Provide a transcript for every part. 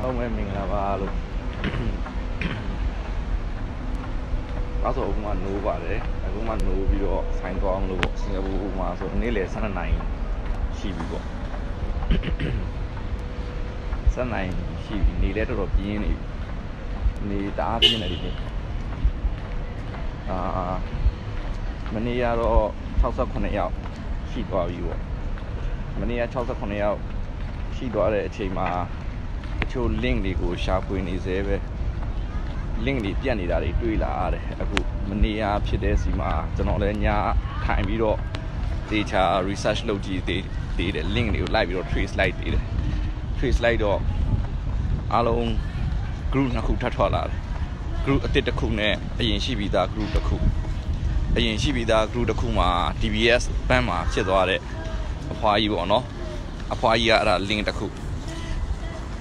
ဟုတ်မဲမင်္ဂလာပါလို့အဲ့ဆိုအခုမှနိုးပါတယ်အခုမှနိုးပြီးတော့ဆိုင်သွားအောင်လို့ပေါ့စင်ကာပူမှာဆိုနေ့လေ12နိုင်ရှိပြီပေါ့12နိုင်ရှိပြီနေလဲတော်တော်ပြင်းနေပြီနေတအားပြင်းနေတယ်ဒီအာမနေ့ကတော့68ရောက်ရှိသွားပြီပေါ့မနေ့က68ရောက်ရှိသွားတဲ့အချိန်မှာ တချို့ link တွေကိုရှာဖွေနေသေးပဲ link တွေပြတ်နေတာတွေတွေ့လာရတယ်အခုမနေ့ကဖြစ်တဲ့စီမှာကျွန်တော်လည်းညထိုင်ပြီးတော့ data research လုပ်ကြည့်သေးသေးတယ် link တွေကိုလိုက်ပြီးတော့ trace လိုက်သေးတယ် trace လိုက်တော့အားလုံး group နှစ်ခုထပ်ထွက်လာတယ် group အတစ်တစ်ခုနဲ့အရင်ရှိပြီးသား group တစ်ခုအရင်ရှိပြီးသား group တစ်ခုမှာ DBS ဘန်းမှာဖြစ်သွားတဲ့အဖွားကြီးပေါ့နော်အဖွားကြီးကအဲ့ဒါ link တစ်ခု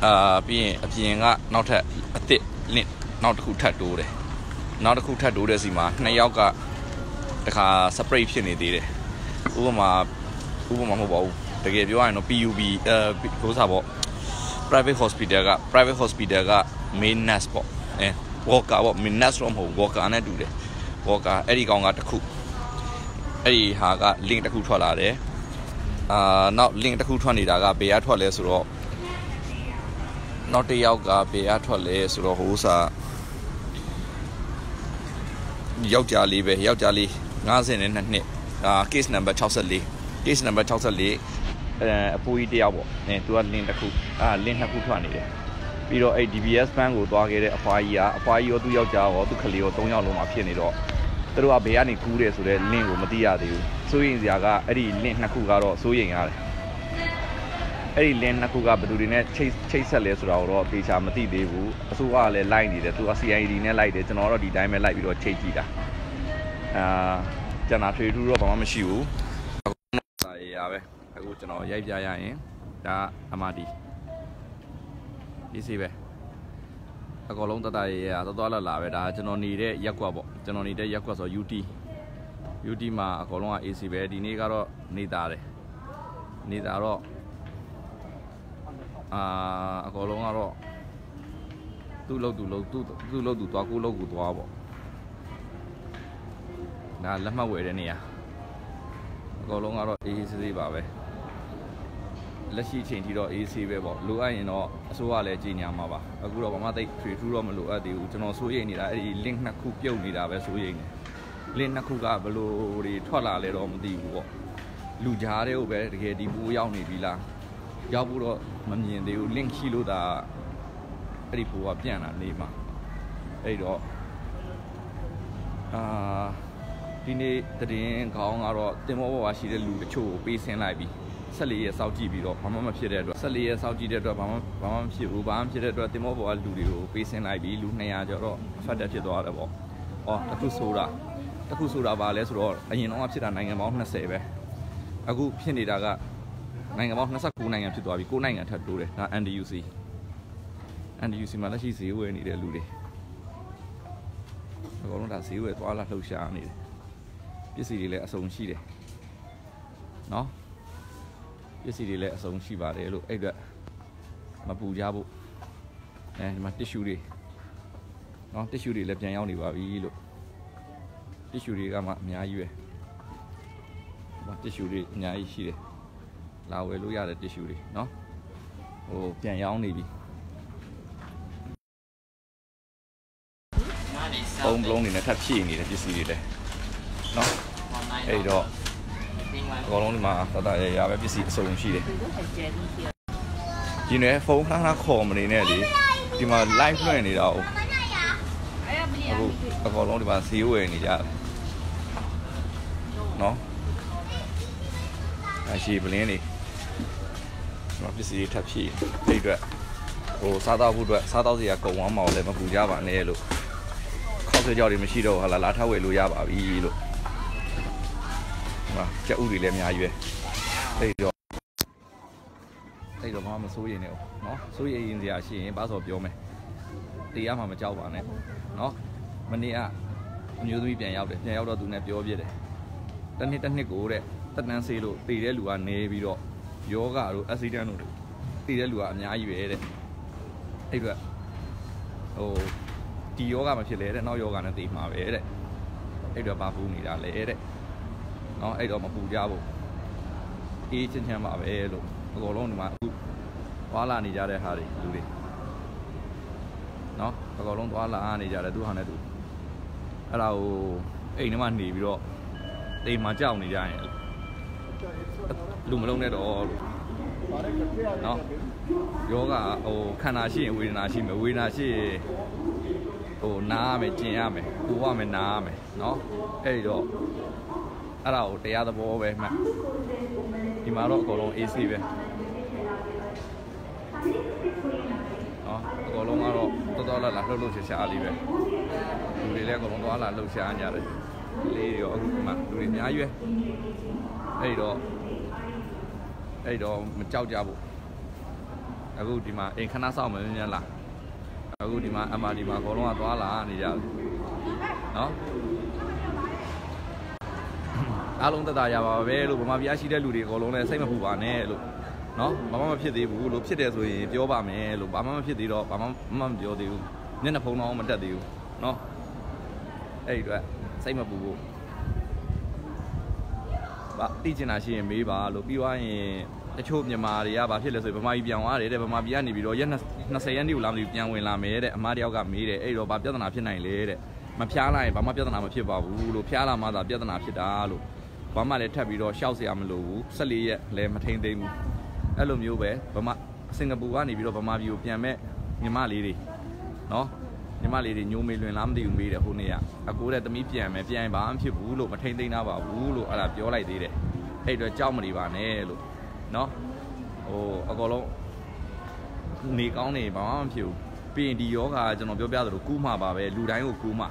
အာပြီးရင်အပြင်ကနောက်ထပ်အတစ် link နောက်တစ်ခုထပ်တိုးတယ်နောက်တစ်ခုထပ်တိုးတဲ့စီမှာနှစ်ယောက်ကတခါ separate ဖြစ်နေသေးတယ်ဥပမာဥပမာမဟုတ်ပါဘူးတကယ်ပြောရရင်တော့ PUB အဲကိုစားပေါ့ private hospital က private hospital က main nurse ပေါ့အဲ worker ပေါ့ main nurse တော့မဟုတ် worker နဲ့တူတယ် worker အဲ့ဒီကောင်ကတစ်ခုအဲ့ဒီဟာက link တစ်ခုထွက်လာတယ်အာနောက် link တစ်ခုထွက်နေတာကဘယ်ကထွက်လဲဆိုတော့ နောက်တစ်ယောက်ကဘယ်ကထွက်လဲဆိုတော့ဟိုးစားယောက်ျားလေးပဲယောက်ျားလေး52နှစ်အာ case number 64 case number 64အဲအဖိုးကြီးတယောက်ပေါ့အဲသူက link တစ်ခုအာ link နှစ်ခုထွက်နေတယ်ပြီးတော့အဲ့ DBS ban ကိုသွားခဲ့တဲ့အဖွားကြီးကအဖွားကြီးရောသူ့ယောက်ျားရောသူ့ကလေးရော၃ယောက်လုံးမှာဖြစ်နေတော့သူတို့ကဘယ်ကနေကူးတယ်ဆိုတော့ link ကိုမသိရသေးဘူးစိုးရင်စရာကအဲ့ဒီ link နှစ်ခုကတော့စိုးရင်ရတယ် အဲ့ဒီ link နှစ်ခုကဘယ်သူတွေနဲ့ချိတ်ချိတ်ဆက်လဲဆိုတာကိုတော့သေချာမသိသေးဘူးအစိုးရကလည်းလိုက်နေတယ်သူက CID နဲ့လိုက်တယ်ကျွန်တော်ကတော့ဒီတိုင်းပဲလိုက်ပြီးတော့ချိတ်ကြည့်တာအာကျန်တာထွေထူးတော့ဘာမှမရှိဘူးအခုစာရေးရပဲအခုကျွန်တော်ရိုက်ပြရရင်ဒါအမဒီဒီစီပဲအကောင်လုံးတတရေးရသွားသွားလာလာပဲဒါကျွန်တော်နေတဲ့ရက်ကွက်ပေါ့ကျွန်တော်နေတဲ့ရက်ကွက်ဆို UT UT မှာအကောင်လုံးက AC ပဲဒီနေ့ကတော့နေတာတယ်နေတာတော့ အာအကောင်လုံးကတော့သူ့လို့သူ့လို့သူ့သူ့လို့သူသွားကိုလို့ကိုသွားပေါ့ဒါလက်မှတ်ဝယ်တဲ့နေရာအကောင်လုံးကတော့အေးအေးဆေးဆေးပါပဲလက်ရှိချိန်ထိတော့အေးဆေးပဲပေါ့လိုအပ်ရင်တော့အစိုးရလည်းကြီးညာမှာပါအခုတော့ဘာမှသိထွေထူးတော့မလိုအပ်သေးဘူးကျွန်တော်စိုးရိမ်နေတာအဲ့ဒီ link နှစ်ခုပြုတ်နေတာပဲစိုးရိမ်နေ link နှစ်ခုကဘလို့တွေထွက်လာလဲတော့မသိဘူးပေါ့လူကြားတဲ့ကိုပဲတကယ်ဒီပိုးရောက်နေပြီလား ရောက်ဖို့တော့မမြင်သေးဘူး link ရှိလို့ဒါအဲ့ဒီပိုးကပြန့်လာနေမှာအဲ့တော့အာဒီနေ့တရင်ခေါင်းကတော့တင်မောဘဝရှိတဲ့လူတချို့ကိုပေးဆင်းလိုက်ပြီ14ရက်စောက်ကြည့်ပြီးတော့ဘာမှမဖြစ်တဲ့အတွက်14ရက်စောက်ကြည့်တဲ့အတွက်ဘာမှဘာမှမဖြစ်ဘူးဘာမှဖြစ်တဲ့အတွက်တင်မောဘဝလူတွေကိုပေးဆင်းလိုက်ပြီလူ200ကျော်တော့ဖတ်တက်ဖြစ်သွားတယ်ပေါ့။အော်တခုဆိုတာတခုဆိုတာဘာလဲဆိုတော့အရင်တော့ဖြစ်တာနိုင်ငံပေါင်း20ပဲ။အခုဖြစ်နေတာက နိုင်ငံပေါင်း29နိုင်ငံဖြစ်သွားပြီ9နိုင်ငံထပ်တိုးတယ်ဒါ NDUC NDUC မှာလက်ရှိဈေးဝယ်နေတဲ့လူတွေအကုန်လုံးဒါဈေးဝယ်သွားလာလှုပ်ရှားနေတယ်ပစ္စည်းတွေလည်းအစုံရှိတယ်နော်ပစ္စည်းတွေလည်းအစုံရှိပါတယ်လို့အဲ့အတွက်မပူကြဖို့အဲဒီမှာ tissue တွေနော် tissue တွေလည်းပြန်ရောက်နေပါပြီလို့ tissue တွေကမှအများကြီးပဲဒီမှာ tissue တွေအများကြီးရှိတယ် လာဝယ်လို့ရတဲ့ tissue တွေနော်ဟိုပြန်ရောင်းနေပြီပုံပလုံးတွေနဲ့ထပ်ဖြည့်နေတဲ့ပစ္စည်းတွေလည်းနော်အဲ့တော့အကောင်လုံးဒီမှာတတရရပဲပစ္စည်းအစုံရှိတယ်ဒီနေ့ဖုန်းခဏခဏခေါ်မနေနဲ့လေဒီမှာ live လွှင့်နေတာ哦အခုအကောင်လုံးဒီမှာဈေးဝယ်နေကြတယ်နော်အရှိပလင်းနေ ဒီမှာပစ္စည်းတွေထပ်ဖြည့်အဲ့အတွက်ဟိုစားတော့ဖို့အတွက်စားတော့စရာကုံဝမ်းမအောင်လည်းမပူကြပါနဲ့လို့ခောက်ဆွဲကြောက်တွေမရှိတော့ဟာလာလာထပ်ဝယ်လို့ရပါပြီလို့ဟာကြက်ဥတွေလည်းအများကြီးပဲအဲ့တော့အဲ့တော့ဘာမှမစိုးရင်လည်းနော်စိုးရင်ရင်စရာရှိရင်ဘာဆိုပြောမယ်တရားမှမကြောက်ပါနဲ့နော်မနေ့ကအမျိုးသမီးပြန်ရောက်တယ်ပြန်ရောက်တော့သူနဲ့ပြောပြတယ်တနှစ်တစ်နှစ်ကိုတဲ့တက်တန်းဆေးလို့တည်တဲ့လူကနေပြီးတော့ ယောဂါတို့ accident တို့တည်တဲ့လူကအများကြီးပဲတဲ့အဲ့အတွက်ဟိုဒီယောဂမဖြစ်လေတဲ့နောက်ယောဂနဲ့တည်မှာပဲတဲ့အဲ့အတွက်ဘာပူနေတာလဲတဲ့နော်အဲ့တော့မပူကြဘူးအေးချင်းချမ်းပါပဲလို့အကုန်လုံးဒီမှာအခုသွားလာနေကြတဲ့ဟာတွေလူတွေနော်အကုန်လုံးသွားလာနေကြတယ်သူဟာနဲ့သူအဲ့ဒါကိုအိမ်ထဲမှာနေပြီးတော့အိမ်မှာကြောက်နေကြရင် လူမလုံးနဲ့တော့လို့နော်ယောဂဟိုခန္ဓာရှိရင်ဝေဒနာရှိမယ်ဝေဒနာရှိရင်ဟိုနားရမယ်ကျင်ရမယ်ပူရမယ်နားရမယ်နော်အဲ့ဒီတော့အဲ့ဒါကိုတရားသဘောပဲမှတ်ဒီမှာတော့အကုန်လုံး AC ပဲနော်အကုန်လုံးကတော့တော်တော်လာလာလှုပ်လှုပ်ရှားရှားလေးပဲလူတွေလည်းအကုန်လုံးသွားလာလှုပ်ရှားကြတယ်လေးတွေရောအခုမှလူတွေအများကြီးပဲအဲ့ဒီတော့ အဲ့ဒီတော့မကြောက်ကြဘူးအခုဒီမှာအိမ်ခဏစောင့်မယ်မြန်လားအခုဒီမှာအမဒီမှာအကုန်လုံးကသွားလာနေကြတယ်နော်အားလုံးသက်သာရပါပဲလို့ဗမာပြည်ရှိတဲ့လူတွေအကုန်လုံးလည်းစိတ်မပူပါနဲ့လို့နော်ဘာမှမဖြစ်သေးဘူးလို့ဖြစ်တယ်ဆိုရင်ပြောပါမယ်လို့ဘာမှမဖြစ်သေးတော့ဘာမှမမပြောသေးဘူးမျက်နှာဖုံးတော့မတက်သေးဘူးနော်အဲ့ဒီအတွက်စိတ်မပူဘူးဘာသိချင်တာရှိရင်မေးပါလို့ပြီးသွားရင် တချို့မြန်မာတွေကဘာဖြစ်လဲဆိုရင်ဗမာပြည်ပြောင်းသွားတယ်တဲ့ဗမာပြည်ကနေပြီးတော့ရက်20ရက်နေ့ကိုလာမလို့ပြန်ဝင်လာမယ်တဲ့အမားတယောက်ကမေးတယ်အဲ့တော့ဘာပြဿနာဖြစ်နိုင်လဲတဲ့မဖျားလိုက်ရင်ဘာမှပြဿနာမဖြစ်ပါဘူးလို့ဖျားလာမှသာပြဿနာဖြစ်တာလို့ဘာမှလည်းထပ်ပြီးတော့ရှောက်เสียမလို့ဘူး14ရက်လည်းမထိန်သိမ်းဘူးအဲ့လိုမျိုးပဲဗမာစင်ကာပူကနေပြီးတော့ဗမာပြည်ကိုပြန်မဲ့ညီမလေးတွေနော်ညီမလေးတွေညိုမေလွင်လားမသိဘူးမေးတယ်ဟိုနေ့ကအကိုတဲ့သမီးပြန်မယ်ပြန်ရင်ဘာမှမဖြစ်ဘူးလို့မထိန်သိမ်းတာပါဘူးလို့အဲ့ဒါပြောလိုက်သေးတယ်အဲ့အတွက်ကြောက်မနေပါနဲ့လို့ နော်ဟိုအကောလုံးနေကောင်းနေဘာမှမဖြစ်ဘူးပြီးရင်ဒီယောဂါကျွန်တော်ပြောပြသလိုကူးမှာပါပဲလူတိုင်းကိုကူးမှာ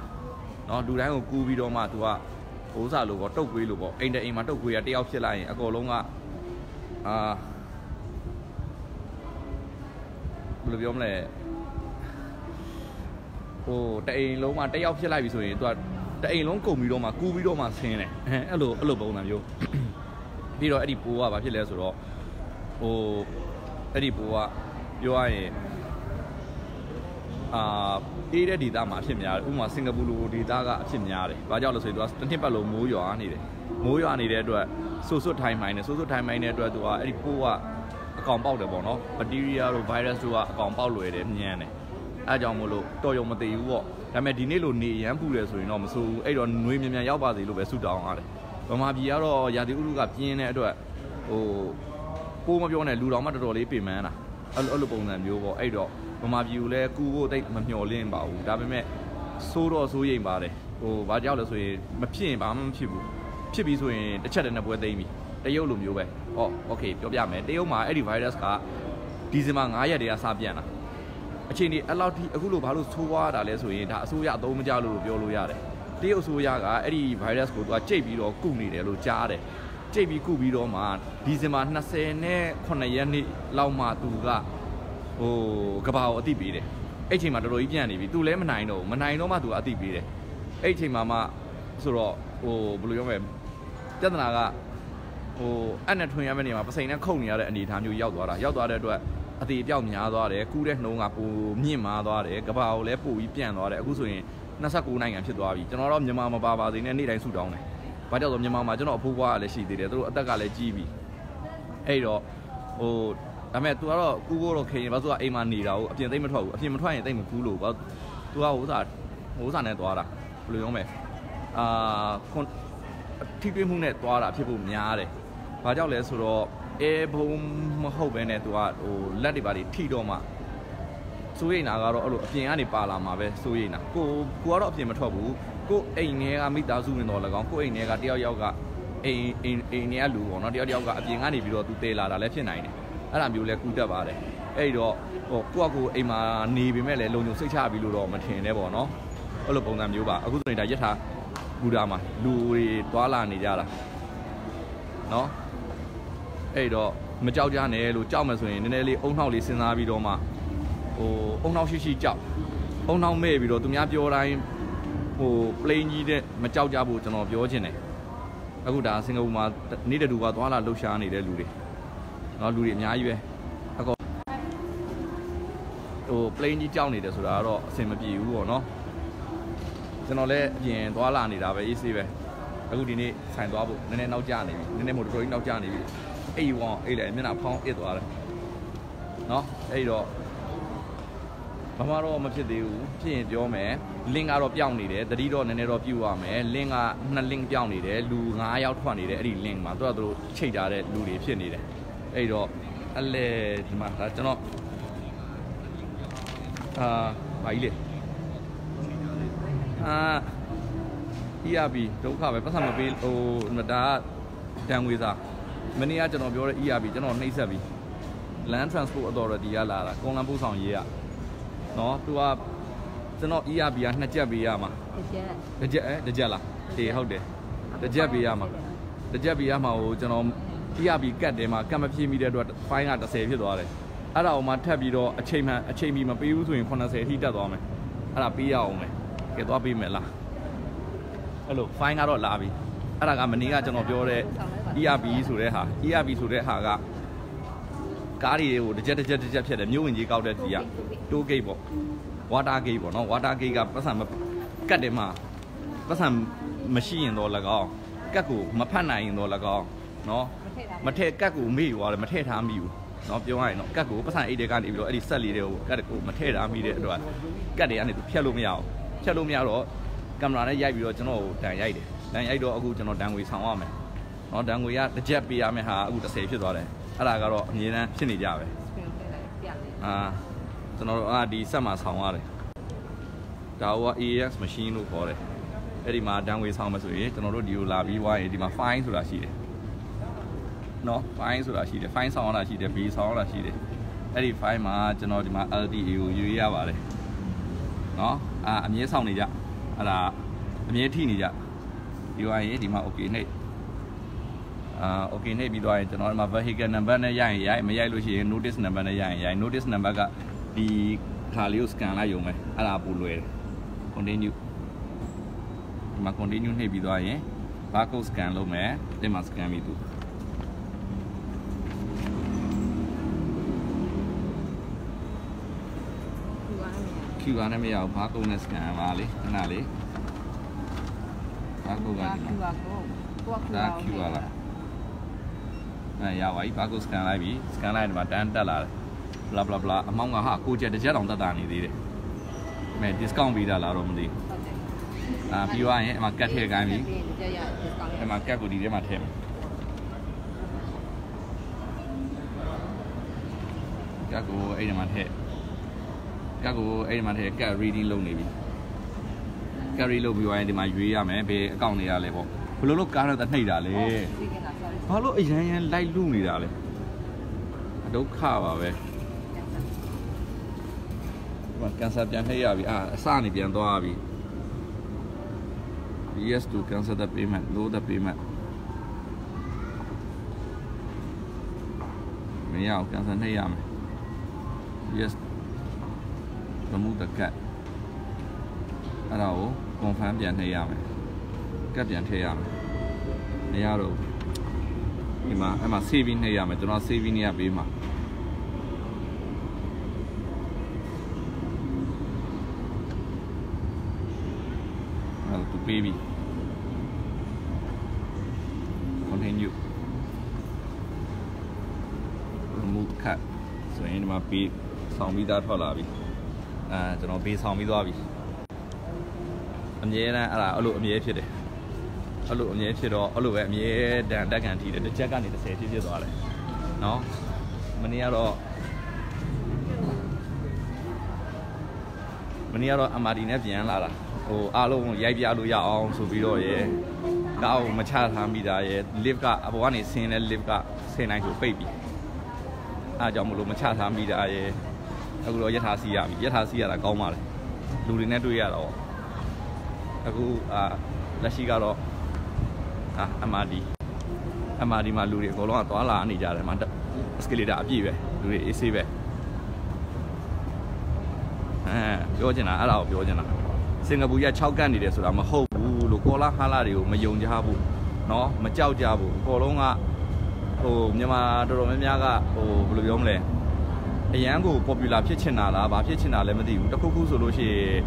နော်လူတိုင်းကိုကူးပြီးတော့မှ तू ကဥစားလို့ပေါ့တုတ်ကွေးလို့ပေါ့အိမ်တအိမ်မှာတုတ်ကွေးရတယောက်ဖြစ်လိုက်ရင်အကောလုံးကအာဘယ်လိုပြောမလဲဟိုတအိမ်လုံးမှာတယောက်ဖြစ်လိုက်ပြီဆိုရင် तू ကတအိမ်လုံးကုန်ပြီးတော့မှကူးပြီးတော့မှဆင်းတယ်အဲအဲ့လိုအဲ့လိုပုံစံမျိုး ပြီးတော့အဲ့ဒီပိုးကဘာဖြစ်လဲဆိုတော့ဟိုအဲ့ဒီပိုးကပြောရရင်အာအေးတဲ့ဒေသမှာအဖြစ်များတယ်ဥပမာစင်ကာပူလိုဒေသကအဖြစ်များတယ်။ဘာကြောင့်လဲဆိုရင်သူကတစ်နှစ်ပတ်လုံးမိုးရွာနေတယ်။မိုးရွာနေတဲ့အတွက်ဆူဆွတ်ထိုင်မိုင်းနဲ့ဆူဆွတ်ထိုင်မိုင်းတဲ့အတွက်သူကအဲ့ဒီပိုးကအကောင်ပေါက်တယ်ပေါ့နော်။ဘက်တီးရီးယားတို့ virus တို့ကအကောင်ပေါက်လွယ်တယ်ညံ့တယ်။အဲကြောင့်မို့လို့တော်ရုံမသိဘူးပေါ့။ဒါပေမဲ့ဒီနေ့လိုနေရမ်းပူတယ်ဆိုရင်တော့မဆိုးဘူး။အဲ့တော့ຫນွေမြန်မြန်ရောက်ပါစေလို့ပဲဆုတောင်းရတယ်။ ဗမာပြည်ကတော့ရာသီဥတုကပြင်းတဲ့အတွက်ဟိုပိုးမပြောနဲ့လူတော်မှတော်တော်လေးပြင်ပန်းတာ။အဲ့လိုပုံစံမျိုးပေါ့။အဲ့တော့ဗမာပြည်ကိုလည်းကူဖို့တိတ်မမျှော်လင့်ပါဘူးဒါပေမဲ့စိုးတော့စိုးရိမ်ပါတယ်ဟိုဘာကြောက်လဲဆိုရင်မဖြစ်ရင်ဘာမှမဖြစ်ဘူးဖြစ်ပြီဆိုရင်တစ်ချက်တည်းနဲ့ပွဲသိမ်းပြီတရုတ်လိုမျိုးပဲဟောโอเคပြောပြမယ်တရုတ်မှာအဲ့ဒီ virus ကဒီဇင်ဘာ9ရက်တည်းကစပြန်လာအချိန်ဒီအဲ့လောက်ထိအခုလိုဘာလို့ဆိုးွားတာလဲဆိုရင်ဒါအစိုးရအသုံးမကျလို့ပြောလို့ရတယ် တရုတ်အစိုးရကအဲ့ဒီ virus ကိုသူကကြိတ်ပြီးတော့ကုနေတယ်လို့ကြားတယ်ကြိတ်ပြီးကုပြီးတော့မှဒီဇင်ဘာ20နဲ့9ရက်နေ့လောက်မှသူကဟိုကဘာကိုအတိပေးတယ်အဲ့ချိန်မှာတော်တော်ကြီးပြန်နေပြီသူလည်းမနိုင်တော့ဘူးမနိုင်တော့မှသူကအတိပေးတယ်အဲ့ချိန်မှာမှဆိုတော့ဟိုဘယ်လိုပြောမလဲပြဿနာကဟိုအဲ့နဲ့ထွင်ရမယ့်နေရာမှာပစိန်နဲ့ခုန်နေရတဲ့အနေအထားမျိုးရောက်သွားတာရောက်သွားတဲ့အတွက်အသေးအပြောက်များသွားတယ်ကူးတဲ့နှုံးကပိုမြင့်မာသွားတယ်ကဘာကိုလည်းပိုပြီးပြန့်သွားတယ်အခုဆိုရင် 29နိုင်ငံဖြစ်သွားပြီကျွန်တော်တော့မြန်မာမပါပါသေးနဲ့နေ့တိုင်းဆူတောင်းတယ်ဘာကြောင့်ဆိုမြန်မာမှာကျွန်တော်အဖိုးဘွားကလည်းရှိသေးတယ်သူတို့အသက်ကလည်းကြီးပြီအဲ့တော့ဟိုဒါပေမဲ့ तू ကတော့ကူးဖို့တော့ခင်ရင်ဘာလို့ तू ကအိမ်မှာနေတာကိုအပြင်သိမ့်မထွက်ဘူးအပြင်မထွက်ရင်သိမ့်မကူးလို့ဘာ तू ကဟိုစားဟိုစားနဲ့သွားတာဘယ်လိုပြောမလဲအာခွန်ထိတွေ့မှုနဲ့သွားတာဖြစ်ဖို့များတယ်ဘာကြောင့်လဲဆိုတော့အဲဘုံမဟုတ်ဘဲနဲ့ तू ကဟိုလက်တွေပါတွေထိတော့မှ စိုးရိမ်တာကတော့အဲ့လိုအပြင်ကနေပါလာမှာပဲစိုးရိမ်တာကိုကိုကတော့အပြင်မထွက်ဘူးကိုအိမ်ထဲကမိသားစုဝင်တော်၎င်းကိုအိမ်ထဲကတယောက်ယောက်ကအိမ်အိမ်အိမ်ထဲကလူပေါ့နော်တယောက်တယောက်ကအပြင်ကနေပြီးတော့ तू တေးလာတာလည်းဖြစ်နိုင်တယ်အဲ့ဒါမျိုးလဲကူတက်ပါတယ်အဲ့တော့ဟိုကိုကကိုအိမ်မှာနေပေမဲ့လည်းလုံုံစိတ်ချပြီလို့တော့မထင်နဲ့ပေါ့နော်အဲ့လိုပုံစံမျိုးပါအခုဆိုရင်ဒါရက်ထားဘူတာမှာလူတွေသွားလာနေကြတာနော်အဲ့တော့မကြောက်ကြနဲ့လို့ကြောက်မှဆိုရင်နည်းနည်းလေးအုံနှောက်လေးစဉ်းစားပြီးတော့မှ ဟိုအုံနောက်ရှိရှိကြောက်အုံနောက်မဲ့ပြီးတော့သူများပြောတိုင်းဟို plane ကြီးတဲ့မကြောက်ကြဘူးကျွန်တော်ပြောချင်တယ်အခုဒါစင်ကာပူမှာနေ့တတူပါသွားလာလှူရှားနေတဲ့လူတွေနော်လူတွေအများကြီးပဲအကောဟို plane ကြီးကြောက်နေတယ်ဆိုတာကတော့အဆင်မပြေဘူးပေါ့နော်ကျွန်တော်လည်းအပြင်သွားလာနေတာပဲ AC ပဲအခုဒီနေ့ဆိုင်သွားဖို့နည်းနည်းနောက်ကျနေပြီနည်းနည်းမို့တော်တော်ကြီးနောက်ကျနေပြီအေးဝေါအေးလေမျက်နှာဖောင်းအစ်သွားတယ်နော်အဲ့တော့ ဘာမှတော့မဖြစ်သေးဘူးဖြစ်ရင်ပြောမယ်လင်းကတော့ပြောင်းနေတယ်တတိတော့နည်းနည်းတော့ပြူရမယ်လင်းကနှစ်လင်းပြောင်းနေတယ်လူ9ယောက်ထွက်နေတယ်အဲ့ဒီလင်းမှာသူကသူတို့ချိတ်ထားတဲ့လူတွေဖြစ်နေတယ်အဲ့တော့အလဲဒီမှာဒါကျွန်တော်အာဘာကြီးလေအာဤရပြီဒုက္ခပဲပတ်စံမပေးဟိုဒါကတန်ငွေစားမနေ့ကကျွန်တော်ပြောတဲ့ ERP ကျွန်တော်နှိမ့်ဆက်ပြီ Land Transport Authority ကလာတာကွန်လန်ပို့ဆောင်ရေးရ နော်သူကကျွန်တော် ERP ကနှစ်ချက်ပေးရမှာတစ်ချက်တစ်ချက်အဲတစ်ချက်လားအေးဟုတ်တယ်တစ်ချက်ပေးရမှာတစ်ချက်ပေးရမှာဟိုကျွန်တော် ERP ကတ်တယ်မှာကတ်မဖြည့်မိတဲ့အတွက် fine က30ဖြစ်သွားတယ်အဲ့ဒါအောင်မှထပ်ပြီးတော့အချိန်မှန်အချိန်မီမပေးဘူးဆိုရင်80အထိတက်သွားမယ်အဲ့ဒါပေးရအောင်မယ်ကဲသွားပေးမယ်လားအဲ့လို fine ကတော့လာပြီအဲ့ဒါကမနေ့ကကျွန်တော်ပြောတဲ့ ERP ဆိုတဲ့ဟာ ERP ဆိုတဲ့ဟာက ကားတွေကိုတစ်ချက်တစ်ချက်တစ်ချက်ဖြစ်တယ်မြို့ဝင်ကြီးကောက်တဲ့စီကတိုးဂိတ်ပေါ့ဝါတာဂိတ်ပေါ့နော်ဝါတာဂိတ်ကပတ်စံမကတ်တယ်မှာပတ်စံမရှိရင်တော့၎င်းကတ်ကိုမဖတ်နိုင်ရင်တော့၎င်းနော်မထည့်ကတ်ကိုမေ့သွားတယ်မထည့်ထားမိဘူးနော်ပြောရရင်တော့ကတ်ကိုပတ်စံအိတ်တွေကနေပြီးတော့အဲ့ဒီဆက်လေးတွေကိုကတ်ကိုမထည့်ထားမိတဲ့အတွက်ကတ်တွေကနေသူဖြတ်လို့မရအောင်ဖြတ်လို့မရတော့ကင်မရာနဲ့ရိုက်ပြီးတော့ကျွန်တော်ကိုတန်ရိုက်တယ်တန်ရိုက်တော့အခုကျွန်တော်တန်ငွေဆောင်ရမယ်နော်တန်ငွေကတစ်ချက်ပေးရမယ့်ဟာအခု30ဖြစ်သွားတယ် အဲ့ဒါကတော့အမြဲတမ်းဖြစ်နေကြပဲအာကျွန်တော်တို့အာဒီဆက်မှာဆောင်ရတယ်ဒါက AAX machine လို့ခေါ်တယ်အဲ့ဒီမှာတန်ငွေဆောင်မှာဆိုရင်ကျွန်တော်တို့ဒီကိုလာပြီးွားရင်ဒီမှာ fine ဆိုတာရှိတယ်နော် fine ဆိုတာရှိတယ် fine ဆောင်ရတာရှိတယ် B ဆောင်ရတာရှိတယ်အဲ့ဒီ fine မှာကျွန်တော်ဒီမှာ LTA ကိုယူရပါတယ်နော်အာအမြဲဆောင်နေကြအဲ့ဒါအမြဲထိနေကြဒီဝိုင်းရင်ဒီမှာ okay နှိပ် အာ okay နှိပ်ပြီးသွားရင်ကျွန်တော်ဒီမှာ vehicle number နဲ့ရိုက်ရင်ရိုက်မရိုက်လို့ရှိရင် notice number နဲ့ရိုက်ရင်ရိုက် notice number ကဒီခါလေးကို scan လိုက်ရုံပဲအဲ့ဒါပိုလွယ်တယ် continue ဒီမှာ continue နှိပ်ပြီးသွားရင် barcode scan လုပ်မယ်ဒီမှာ scan ပြီးသူ QR နဲ့မရဘူး barcode နဲ့ scan ပါလေခဏလေး barcode ကဒီမှာဒါ QR လား အဲရပါပြီ barcode scan လိုက်ပြီ scan လိုက်ဒီမှာတန်းတက်လာတယ် bla bla bla အမောင်းကဟာကိုချက်တစ်ချက်တောင်တက်တာနေသေးတယ်မဲ discount ပေးတာလားတော့မသိဘူးအာပြီးသွားရင်အမကတ်ထည့်ခိုင်းပြီအမကတ်ကိုဒီထဲမှာထည့်မယ်ကတ်ကိုအဲ့ဒီမှာထည့်ကတ်ကိုအဲ့ဒီမှာထည့်ကတ် reading လုပ်နေပြီ carry လုပ်ပြီးသွားရင်ဒီမှာရွေးရမယ်ဘယ်အကောင့်တွေရလဲပေါ့ဘယ်လိုလုပ်ကားနဲ့နှိပ်တာလဲ ဘာလို့အရန်ရန်လိုက်လူနေတာလဲဒုက္ခပါပဲဒီမှာကန်ဆာပြန်နှိပ်ရပြီအာအစနေပြန်သွားပြီ yes to cancel the payment no the payment မရအောင်ကန်ဆာနှိပ်ရမယ် yes remove the cat အဲ့ဒါကို confirm ပြန်နှိပ်ရမယ်ကတ်ပြန်ထည့်ရမယ်မရတော့ ဒီမှာအဲ့မှာ saving နှိပ်ရမယ်ကျွန်တော် saving နေရပေးမှာအဲ့ဒါသူပေးပြီ continue remove cut ဆိုရင်ဒီမှာပေးဆောင်ပြီးသားထွက်လာပြီအဲကျွန်တော်ပေးဆောင်ပြီးသွားပြီအမြဲတမ်းအဲ့ဒါအဲ့လိုအမြဲဖြစ်တယ် အဲ့လိုအမြဲဖြစ်တော့အဲ့လိုပဲအမြဲတန်တက်ကန်ထိတယ်တစ်ချက်ကနေ30ဖြစ်ဖြစ်သွားတယ်နော်မနေ့ကတော့မနေ့ကတော့ MRD နဲ့ပြန်လာတာဟိုအားလုံးရိုက်ပြလို့ရအောင်ဆိုပြီးတော့ရေကားကိုမချထားမိတာရေ lift ကအပေါ်ကနေဆင်းတဲ့ lift ကဆင်းနိုင်ကိုပိတ်ပြီအားကြောင့်မလို့မချထားမိတာရေအခုတော့ယထာစီရပြီယထာစီရတာကောင်းပါလေလူတွေနဲ့တွေ့ရတော့အခုအာလက်ရှိကတော့ အာ MRD MRD မှာလူတွေအကုန်လုံးကသွားလာနေကြတယ်မှာ escalator အပြည့်ပဲလူတွေအေးဆေးပဲအဲပြောချင်တာအဲ့ဒါကိုပြောချင်တာစင်ကာပူရ6ကတ်နေတယ်ဆိုတာမဟုတ်ဘူးလို့ကောလာဟာလာတွေကိုမယုံကြဘူးเนาะမကြောက်ကြဘူးအကုန်လုံးကဟိုမြန်မာတော်တော်များများကဟိုဘယ်လိုပြောမလဲ အရန်ကို popular ဖြစ်ချင်တာလားဘာဖြစ်ချင်တာလဲမသိဘူးတခုခုဆိုလို့ရှိရင်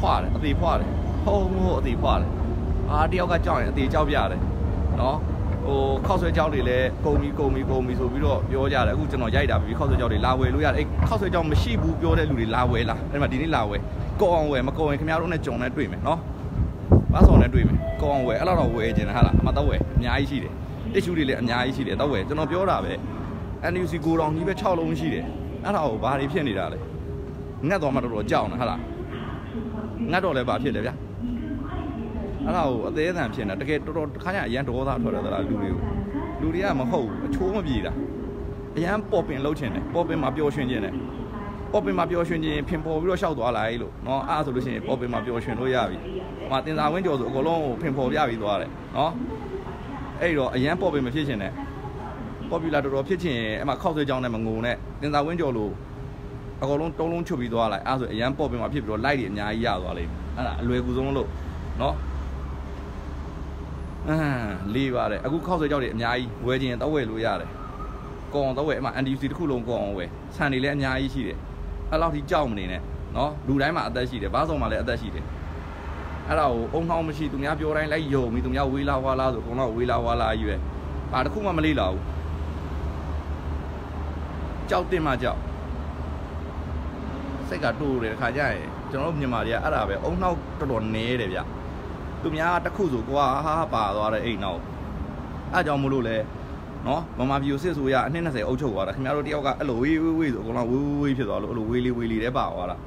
ဖွာတယ်အသေးဖွာတယ်ဟုံးဟိုအသေးဖွာတယ်အာတယောက်ကကြောက်ရင်အသေးကြောက်ပြတယ် နော်ဟိုခောက်ဆွဲကြောက်တွေလည်းကုံပြီကုံပြီကုံပြီဆိုပြီးတော့ပြောကြတယ်အခုကျွန်တော်ရိုက်တာပြီခောက်ဆွဲကြောက်တွေလာဝယ်လို့ရတယ်အဲ့ခောက်ဆွဲကြောက်မရှိဘူးပြောတဲ့လူတွေလာဝယ်လားအဲ့မှာဒီနေ့လာဝယ်ကောအောင်ဝယ်မကောရင်ခင်ဗျားတို့နဲ့ကြုံနဲ့တွေ့မယ်နော်ဘာဆောင်နဲ့တွေ့မယ်ကောအောင်ဝယ်အဲ့လောက်တော့ဝယ်ကျင်တယ်ဟာလားမတော့ဝယ်အများကြီးရှိတယ်တစ်ရှူတွေလည်းအများကြီးရှိတယ်တော့ဝယ်ကျွန်တော်ပြောတာပဲ NUC ကိုတောင်ကြီးပဲ6လုံးရှိတယ်အဲ့ဒါကိုဘာတွေဖြစ်နေတာလဲငတ်သွားမှတော်တော်ကြောက်နေဟာလားငတ်တော့လည်းဘာဖြစ်လဲဗျာ အဲ့ဒါကိုအသေးအံဖြစ်နေတကယ်တော်တော်ခါကျအရန်ဒေါသထွက်တယ်သလားလူတွေကိုလူတွေကမဟုတ်ဘူးအချိုးမပြေတာအရန်ပေါ်ပင်လှုပ်ချင်တယ်ပေါ်ပင်မှာပျော်ရွှင်ချင်တယ်ပေါ်ပင်မှာပျော်ရွှင်ခြင်းဖင်ပေါ်ပြီးတော့ရှောက်သွားလိုက်လို့เนาะအဲ့ဒါဆိုလို့ရှိရင်ပေါ်ပင်မှာပျော်ရွှင်လို့ရပြီဟိုမှာတင်စာဝင်းကျော်ဆိုအကုန်လုံးဖင်ပေါ်ပြပြီးသွားတယ်เนาะအဲ့တော့အရန်ပေါ်ပင်မဖြစ်ချင်နဲ့ popular တော်တော်ဖြစ်ချင်ရင်အဲ့မှာခောက်ဆွဲကြောင်းနဲ့မငုံနဲ့တင်စာဝင်းကျော်လို့အကောင်လုံးတုံးလုံးချုပ်ပြီးသွားလိုက်အဲ့ဒါဆိုအရန်ပေါ့ပင်မှာဖြစ်ပြီးတော့ light တွေအများကြီးရသွားလိမ့်မယ်အဲ့ဒါအလွယ်ကူဆုံးလို့နော် အမ်လေးပါတယ်အခုခောက်ဆွဲကြောက်တွေအများကြီးဝယ်ခြင်းတော့ဝယ်လို့ရတယ်ကောအောင်တော့ဝယ်အဲ့မှာ NDC တစ်ခုလုံးကောအောင်ဝယ်ဆန်တွေလည်းအများကြီးရှိတယ်အဲ့လောက်ထိကြောက်မနေနဲ့နော်လူတိုင်းမှာအသက်ရှိတယ်ဘားစုံမှာလည်းအသက်ရှိတယ်အဲ့ဒါကိုအုံနှောင်းမရှိသူများပြောတိုင်းလိုက်ယုံပြီးသူများဝေးလာဝါလာဆိုအကုန်လုံးဝေးလာဝါလာကြီးပဲဘာတစ်ခုမှမလေးလာဘူးကြောက်တင်မှကြောက်စိတ်ကတိုးတယ်ခါကြရင်ကျွန်တော်တို့မြန်မာတွေကအဲ့ဒါပဲအုံနှောက်တော်တော်နဲတယ်ဗျ သူများတစ်ခုဆိုကွာဟာဟာပါသွားတယ်အိမ်နောက်အဲ့ကြောင့်မလို့လဲနော်မမပြူစစ်ဆိုရအနှစ်20အုပ်ချုပ်သွားတာခင်ဗျားတို့တယောက်ကအဲ့လိုဝေးဝေးဝေးဆိုအကုန်လုံးဝေးဝေးဝေးဖြစ်သွားလို့အဲ့လိုဝေးလေးဝေးလေးတဲပါသွားတာ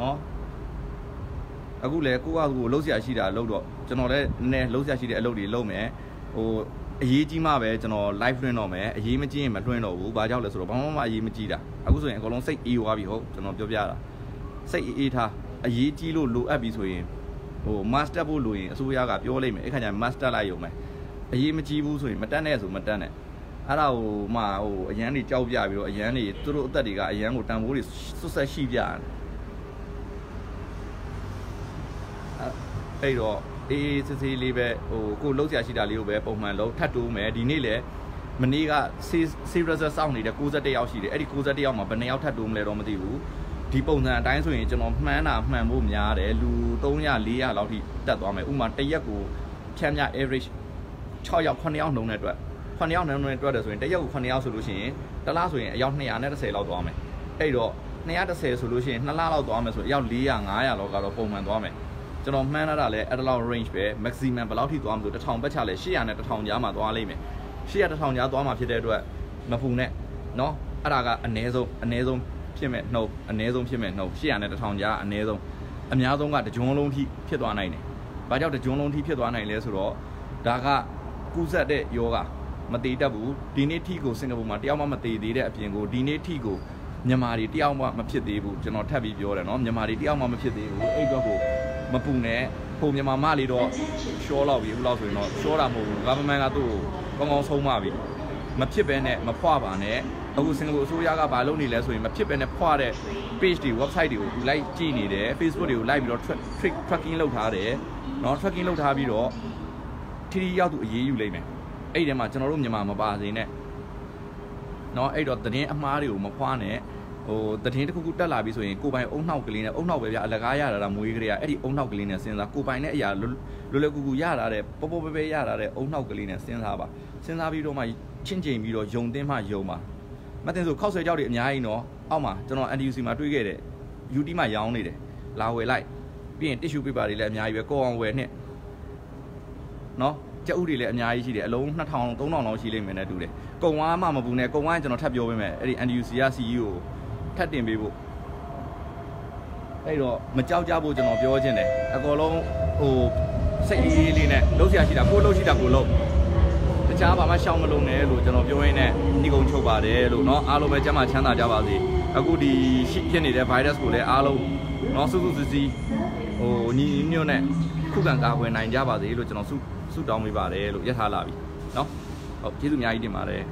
နော်အခုလဲကိုကကိုလှုပ်ရှားရှိတာလှုပ်တော့ကျွန်တော်လည်းနည်းလှုပ်ရှားရှိတဲ့အလုပ်တွေလုပ်မယ်ဟိုအရေးကြီးမှပဲကျွန်တော် live လွှင့်တော့မယ်အရေးမကြီးရင်မလွှင့်တော့ဘူးဘာကြောင့်လဲဆိုတော့ဘာမှမအရေးမကြီးတာအခုဆိုရင်အကုန်လုံးစိတ်အေးသွားပြီဟုတ်ကျွန်တော်ပြောပြတာစိတ်အေးထားအရေးကြီးလို့လိုအပ်ပြီဆိုရင် ဟို master ဖို့လိုရင်အစိုးရကပြောလိုက်မယ်အဲ့ခါကျရင် master လိုက်ရုံပဲအရေးမကြီးဘူးဆိုရင်မတက်နဲ့ဆိုမတက်နဲ့အဲ့ဒါဟိုမှဟိုအရန်တွေကြောက်ပြပြီးတော့အရန်တွေသူတို့အသက်တွေကအရန်ကိုတန်ဖိုးတွေဆွတ်ဆက်ရှိပြတယ်အဲ့တော့အေးအေးဆေးဆေးလေးပဲဟိုကိုလှုပ်ရှားရှိတာလေးကိုပဲပုံမှန်လုံးထပ်တိုးမယ်ဒီနေ့လည်းမနေ့က series စောင့်နေတဲ့61ယောက်ရှိတယ်အဲ့ဒီ61ယောက်မှာဘယ်နှယောက်ထပ်တိုးမလဲတော့မသိဘူး ဒီပုံစံအတိုင်းဆိုရင်ကျွန်တော်မှန်းတာမှန်ဖို့များတယ်လူ300 400လောက်ထိတက်သွားမယ်ဥမာတစ်ရက်ကိုဖြန်းမြ average 6ယောက်9ယောက်နှုံတဲ့အတွက်9ယောက်နှုံတဲ့အတွက်တယ်ဆိုရင်တစ်ရက်ကို9ယောက်ဆိုလို့ရှိရင်တစ်လားဆိုရင်အယောက်210လောက်သွားမယ်အဲ့တော့210ဆိုလို့ရှိရင်2လလောက်သွားမယ်ဆိုအယောက်400 500လောက်ကတော့ပုံမှန်သွားမယ်ကျွန်တော်မှန်းထားတာလဲအဲ့ဒါလောက် range ပဲ maximum ဘယ်လောက်ထိသွားမလို့1000ပတ်ချလဲ800နဲ့1000ကြားမှာသွားလိမ့်မယ်800 1000ကြားသွားမှာဖြစ်တဲ့အတွက်မပူနဲ့เนาะအဲ့ဒါကအနည်းဆုံးအနည်းဆုံး ဖြစ်မဲ့နှုတ်အနည်းဆုံးဖြစ်မဲ့နှုတ်800နဲ့1000ကြားအနည်းဆုံးအများဆုံးကတကြွန်းလုံးထိဖြစ်သွားနိုင်တယ်။ဘာကြောင့်တကြွန်းလုံးထိဖြစ်သွားနိုင်လဲဆိုတော့ဒါကကူးဆက်တဲ့ယောဂမတည်တတ်ဘူးဒီနေ့ထိကိုစင်ကာပူမှာတယောက်မှမတည်သေးတဲ့အပြင်ကိုဒီနေ့ထိကိုမြန်မာတွေတယောက်မှမဖြစ်သေးဘူးကျွန်တော်ထပ်ပြီးပြောတယ်နော်မြန်မာတွေတယောက်မှမဖြစ်သေးဘူးအဲ့တော့ကိုမပူနဲ့ဟိုမြန်မာမလေးတော့ရှောလောက်ပြီအခုလောက်ဆိုရင်တော့ရှောတာမဟုတ်ဘူး government ကသူ့ကိုကောင်းကောင်းဆုံးမပြီ မဖြစ်ပဲနဲ့မဖွပါနဲ့အခုစင်ကာပူအစိုးရကဘာလုပ်နေလဲဆိုရင်မဖြစ်ပဲနဲ့ဖွတဲ့ page တွေ website တွေကိုသူလိုက်ကြည့်နေတယ် Facebook တွေကိုလိုက်ပြီးတော့ trick tracking လုပ်ထားတယ်เนาะ tracking လုပ်ထားပြီးတော့ထီထီရောက်သူအရေးယူလိုက်မယ်အဲ့ဒီထဲမှာကျွန်တော်တို့မြန်မာမပါစေနဲ့เนาะအဲ့တော့သတင်းအမှားတွေကိုမဖွားနဲ့ဟိုတည်င်းတစ်ခုခုတက်လာပြီဆိုရင်ကိုပိုင်အုံနှောက်ကလေးနဲ့အုံနှောက်ပဲဗျအလကားရတာမွေးကလေးကအဲ့ဒီအုံနှောက်ကလေးနဲ့စဉ်းစားကိုပိုင်နဲ့အရာလွယ်လွယ်ကူကူရတာတဲ့ပေါ်ပေါ်ပဲပဲရတာတဲ့အုံနှောက်ကလေးနဲ့စဉ်းစားပါစဉ်းစားပြီးတော့မှ ချင်းချင်းပြီးတော့ယုံတင်းမှယုံပါမတင်ဆိုခောက်ဆွဲကြောက်တွေအများကြီးနော်အောက်မှာကျွန်တော် NDUC မှာတွေးခဲ့တယ် UT မှာရောင်းနေတယ်လာဝယ်လိုက်ပြီးရင် tissue paper တွေလည်းအများကြီးပဲကောအောင်ဝယ်နှစ်နော်ကြက်ဥတွေလည်းအများကြီးရှိတယ်အလုံး2000 3000လောက်ရှိလိမ့်မယ်နဲ့တူတယ်ကုံဝါမှမပူနဲ့ကုံဝါကျွန်တော်ထပ်ပြောပေးမယ်အဲ့ဒီ NDUC က CEO ထပ်တင်ပေးဖို့အဲ့တော့မကြောက်ကြဖို့ကျွန်တော်ပြောချင်တယ်အကောလုံးဟိုစိတ်အေးအေးလေးနဲ့လှုပ်ရှားရှိတာကိုလှုပ်ရှိတာကိုလှုပ် တခြားဘာမှရှောင်မလုံးနဲ့လို့ကျွန်တော်ပြောရင်းနဲ့ဒီကုံချုပ်ပါတယ်လို့เนาะအားလုံးပဲကျမ်းမာချမ်းသာကြပါစေအခုဒီရှိဖြစ်နေတဲ့ virus ကိုလည်းအားလုံးเนาะစုစုစည်းစည်းဟိုညီညွတ်နဲ့ခုခံကာကွယ်နိုင်ကြပါစေလို့ကျွန်တော်ဆုဆုတောင်းပေးပါတယ်လို့ရထားလာပြီเนาะဟုတ်ကျေးဇူးအများကြီးတင်ပါတယ်